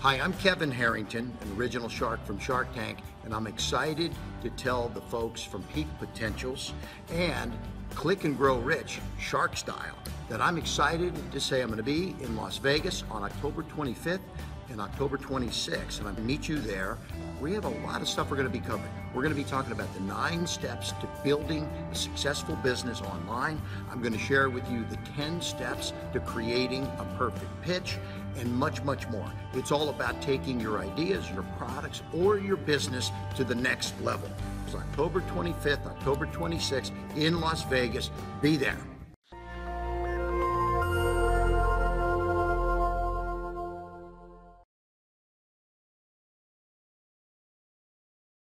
Hi, I'm Kevin Harrington, an original shark from Shark Tank, and I'm excited to tell the folks from Peak Potentials and Click and Grow Rich, Shark Style, that I'm excited to say I'm going to be in Las Vegas on October 25th and October 26th, and I'm going to meet you there. We have a lot of stuff we're going to be covering. We're going to be talking about the nine steps to building a successful business online. I'm going to share with you the 10 steps to creating a perfect pitch and much, much more. It's all about taking your ideas, your products, or your business to the next level. It's October 25th, October 26th in Las Vegas. Be there.